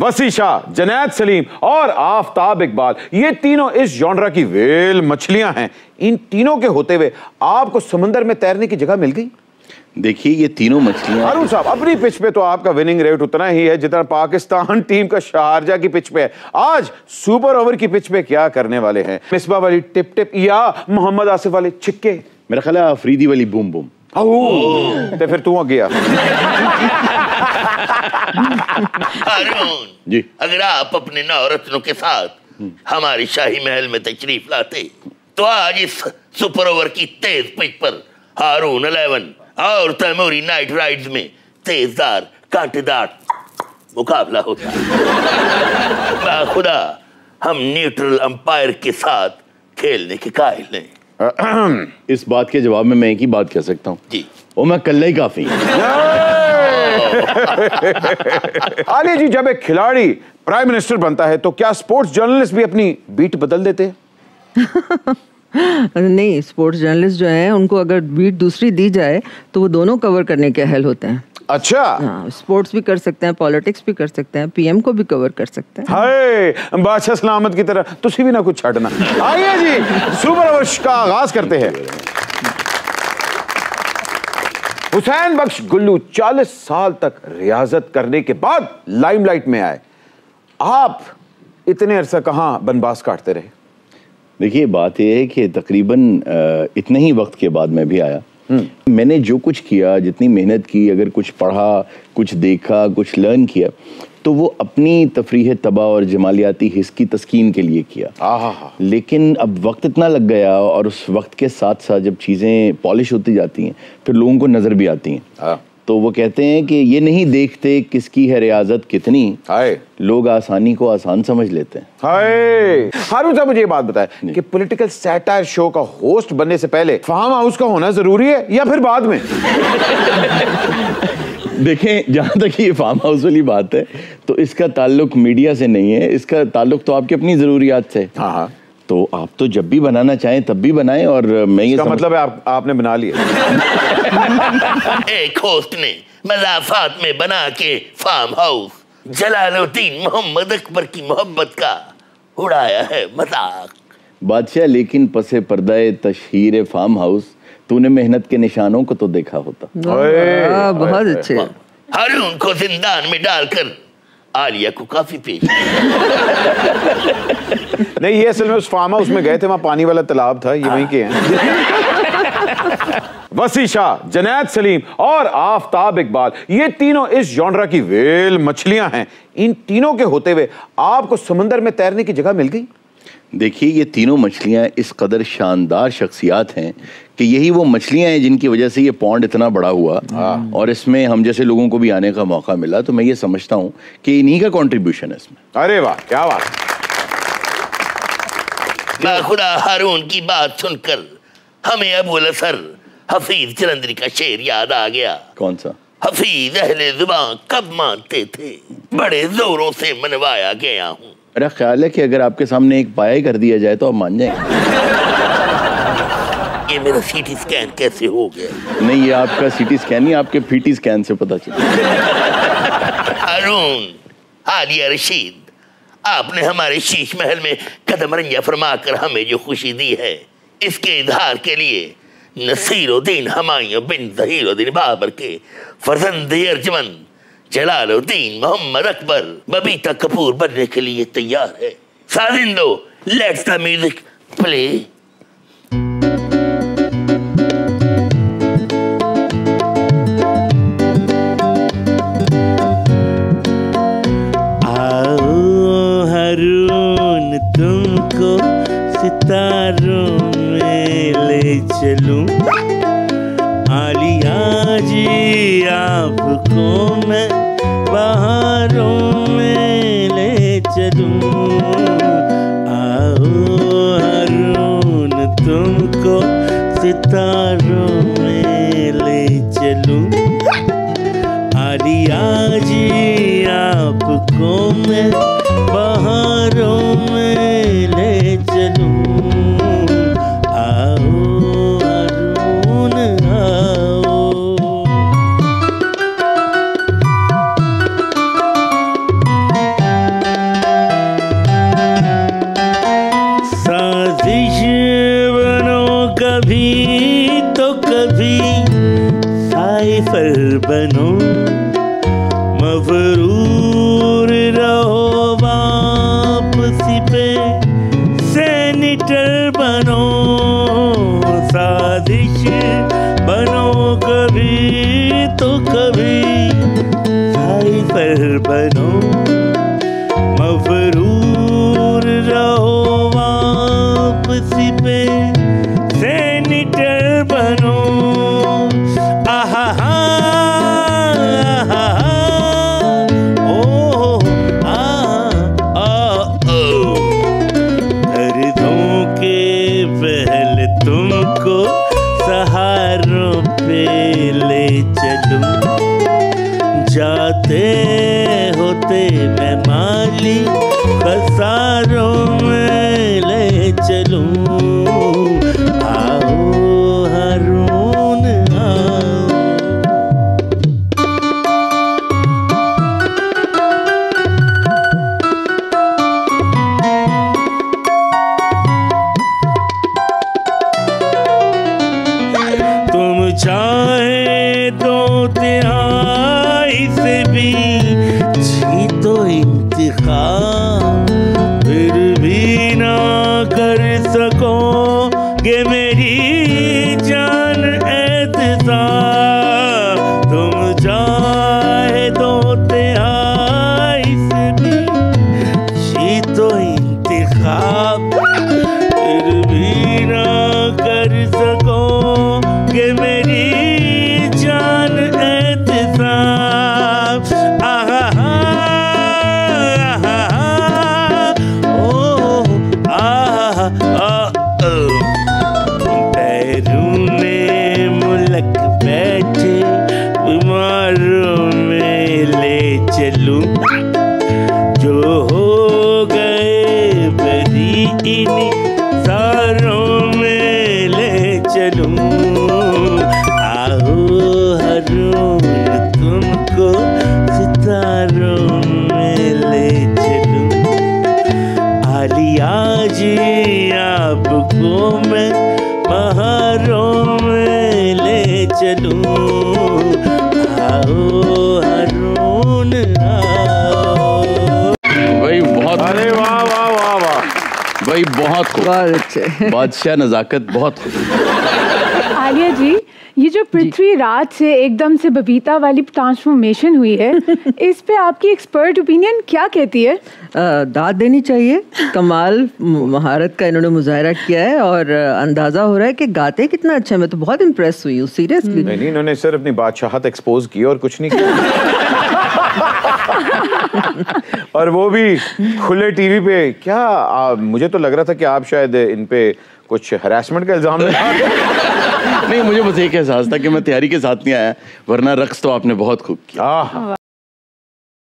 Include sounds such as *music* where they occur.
वसी शाह जनैद सलीम और आफ्ताब इकबाल। ये तीनों इस जॉनरा की वेल मछलियाँ हैं। इन तीनों के होते हुए आपको समंदर में तैरने की जगह मिल गई? देखिए ये तीनों मछलियाँ हारून साहब अपनी पिच पे तो आपका विनिंग रेट उतना ही है जितना पाकिस्तान टीम का शारजा की पिच पे है। आज सुपर ओवर की पिच पे क्या करने वाले हैं? मिसबा वाली टिप टिप या मोहम्मद आसिफ वाले छिक्के? मेरा ख्याल है अफरीदी वाली बूम बूम तो फिर तू गया हारून जी अगर आप अपने नौरत्नों के साथ हमारे शाही महल में तशरीफ़ लाते तो आज इस सुपर ओवर की तेज पिच पर हारून अलेवन और तैमूरी नाइट राइड्स में तेजदार कांटेदार मुकाबला होता खुदा हम न्यूट्रल अंपायर के साथ खेलने के कायल हैं *clears throat* इस बात के जवाब में मैं एक ही बात कह सकता हूँ। जी। वो मैं कल ही काफ़ी *laughs* आलिया जी जब एक खिलाड़ी प्राइम मिनिस्टर बनता है तो क्या स्पोर्ट्स जर्नलिस्ट भी अपनी बीट बदल देते हैं? नहीं स्पोर्ट्स जर्नलिस्ट जो है उनको अगर बीट दूसरी दी जाए तो वो दोनों कवर करने के अहल होते हैं। अच्छा। हाँ स्पोर्ट्स भी कर सकते हैं पॉलिटिक्स भी कर सकते हैं पीएम को भी कवर कर सकते हैं। हाय बादशाह सलामत की तरह तुसी भी ना कुछ छड़ना। आइए जी सुपर ओवर का आगाज़ करते हैं। हुसैन बख्श गुल्लू 40 साल तक रियाजत करने के बाद लाइमलाइट में आए। आप इतने अरसा कहाँ बनबास काटते रहे? देखिए बात यह है कि तकरीबन इतने ही वक्त के बाद मैं भी आया। मैंने जो कुछ किया जितनी मेहनत की अगर कुछ पढ़ा कुछ देखा कुछ लर्न किया तो वो अपनी तफरीह तबा और जमालियाती हिस्स की तस्कीन के लिए किया। लेकिन अब वक्त इतना लग गया और उस वक्त के साथ साथ जब चीज़ें पॉलिश होती जाती हैं फिर लोगों को नज़र भी आती हैं। हाँ। तो वो कहते हैं कि ये नहीं देखते किसकी है रियाजत कितनी। हाय। लोग आसानी को आसान समझ लेते हैं। हाय। हारून साहब मुझे ये बात बताएँ कि पॉलिटिकल सैटायर शो का होस्ट बनने से पहले फार्म हाउस का होना ज़रूरी है या फिर बाद में? *laughs* देखें जहाँ तक ये फार्म हाउस वाली बात है तो इसका ताल्लुक मीडिया से नहीं है। इसका ताल्लुक तो आपकी अपनी ज़रूरियात से। हाँ हाँ। तो आप तो जब भी बनाना चाहें तब भी बनाएँ और मैं ये समझ- मतलब है आप, आपने बना लिया। एक होस्ट ने मजाफात में बना के फार्म हाउस जलालुद्दीन मोहम्मद अकबर की मोहब्बत का उड़ाया है मज़ाक। बादशाह लेकिन पसे पर्दाए तशहीर फार्म हाउस तूने मेहनत के निशानों को तो देखा होता। बहुत अच्छे। हारून को जिंदान में डालकर आलिया को काफ़ी पेश नहीं ये असल में उस फार्म हाउस में गए थे वहाँ पानी वाला तालाब था ये वहीं के हैं। वसी शाह जनैद सलीम और आफ्ताब इकबाल ये तीनों इस जॉनरा की वेल मछलियाँ हैं। इन तीनों के होते हुए आपको समंदर में तैरने की जगह मिल गई? देखिए ये तीनों मछलियाँ इस कदर शानदार शख्सियात हैं कि यही वो मछलियाँ हैं जिनकी वजह से ये पौंड इतना बड़ा हुआ। और इसमें हम जैसे लोगों को भी आने का मौका मिला तो मैं ये समझता हूँ कि इन्हीं का कंट्रीब्यूशन है इसमें। अरे वाह क्या बात। खुदा हारून की बात सुनकर हमें अबुल असर हफीज जलंधरी का शेर याद आ गया। कौन सा? हफीज अहले ज़ुबान कब मानते थे? बड़े जोरों से मनवाया गया हूँ। मेरा ख्याल है कि अगर आपके सामने एक पाया कर दिया जाए तो आप मान जाएँगे। ये मेरा सीटी स्कैन कैसे हो गया? नहीं ये आपका सीटी स्कैन नहीं आपके पीटी स्कैन से पता चला। हारून आलिया रशीद आपने हमारे शीश महल में कदम रंजा फरमाकर हमें जो खुशी दी है इसके इजहार के लिए नसीरुद्दीन हमायूं बिन जहीरुद्दीन बाबर के फर्जंद अर्जमन जलालुद्दीन मोहम्मद अकबर बबीता कपूर बनने के लिए तैयार है। साजिंदो लेट्स द म्यूज़िक प्ले चलूँ आओ हरून तुमको सितारों बनो। मफरूर रहो वापसी पे सैनिटर बनो। साजिश बनो कभी तो कभी पर बनो। पे ले चलूँ। जाते होते मैं माली खसारों में ले चलूँ। चाहे दो तिहाई से भी जी तो इंतखा take बहुत खूब बहुत अच्छे। बादशाह नजाकत बहुत आलिया जी ये जो पृथ्वी राज से एकदम से बबीता वाली ट्रांसफॉर्मेशन हुई है *laughs* इस पे आपकी एक्सपर्ट ओपिनियन क्या कहती है? दाद देनी चाहिए। कमाल महारत का इन्होंने मुजाहरा किया है और अंदाज़ा हो रहा है कि गाते कितना अच्छा है। मैं तो बहुत इम्प्रेस हुई हूँ सीरियसली नहीं नहीं इन्होंने सिर्फ़ अपनी बादशाहत एक्सपोज की और कुछ नहीं किया। *laughs* *laughs* और वो भी खुले टीवी पे। क्या आ, मुझे तो लग रहा था कि आप शायद इन पे कुछ हरासमेंट का इल्ज़ाम *laughs* नहीं मुझे बस एक एहसास था कि मैं तैयारी के साथ नहीं आया वरना रक्स तो आपने बहुत खूब किया।